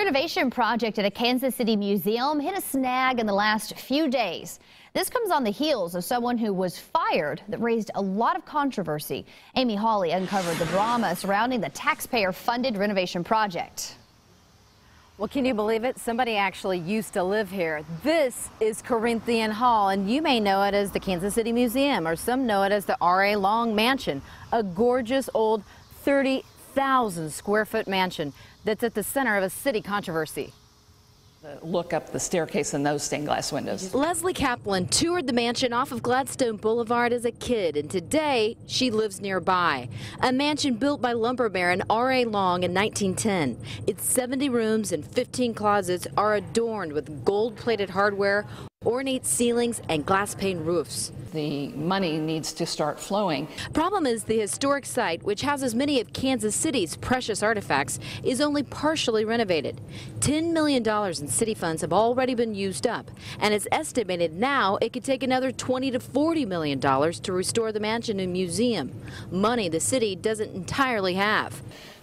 Renovation project at a Kansas City museum hit a snag in the last few days. This comes on the heels of someone who was fired that raised a lot of controversy. Amy Hawley uncovered the drama surrounding the taxpayer-funded renovation project. Well, can you believe it? Somebody actually used to live here. This is Corinthian Hall, and you may know it as the Kansas City Museum, or some know it as the R.A. Long Mansion, a gorgeous old 30,000 square foot mansion that's at the center of a city controversy. Look up the staircase and those stained glass windows. Leslie Kaplan toured the mansion off of Gladstone Boulevard as a kid, and today she lives nearby. A mansion built by lumber baron R.A. Long in 1910. Its 70 rooms and 15 closets are adorned with gold plated hardware, ornate ceilings, and glass pane roofs. The money needs to start flowing. Problem is the historic site, which houses many of Kansas City's precious artifacts, is only partially renovated. $10 million in city funds have already been used up, and it's estimated now it could take another 20 to $40 million to restore the mansion and museum, money the city doesn't entirely have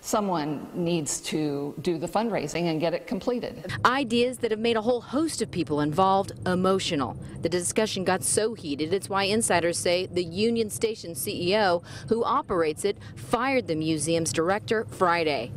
someone needs to do the fundraising and get it completed. Ideas that have made a whole host of people involved emotional. The discussion got so heated, it's why insiders say the Union Station CEO who operates it fired the museum's director Friday.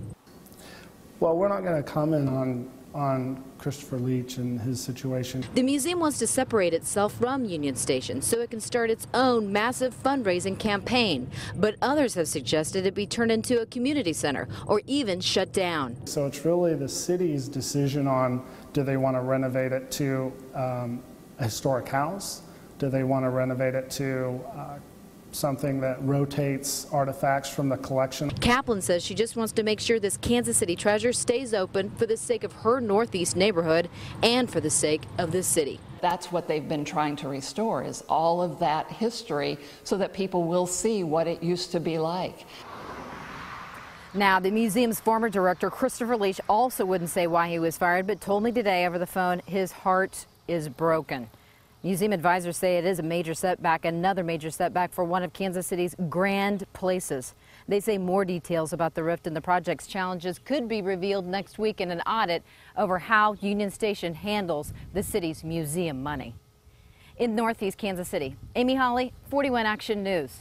Well, we're not going to comment on on Christopher Leitch and his situation. The museum wants to separate itself from Union Station so it can start its own massive fundraising campaign. But others have suggested it be turned into a community center or even shut down. So it's really the city's decision on do they want to renovate it to um, a historic house? Do they want to renovate it to uh, something that rotates artifacts from the collection. Kaplan says she just wants to make sure this Kansas City treasure stays open for the sake of her Northeast neighborhood and for the sake of the city. That's what they've been trying to restore is all of that history so that people will see what it used to be like. Now, the museum's former director, Christopher Leitch, also wouldn't say why he was fired, but told me today over the phone his heart is broken. Museum advisors say it is a major setback, another major setback for one of Kansas City's grand places. They say more details about the rift and the project's challenges could be revealed next week in an audit over how Union Station handles the city's museum money. In Northeast Kansas City, Amy Holly, 41 Action News.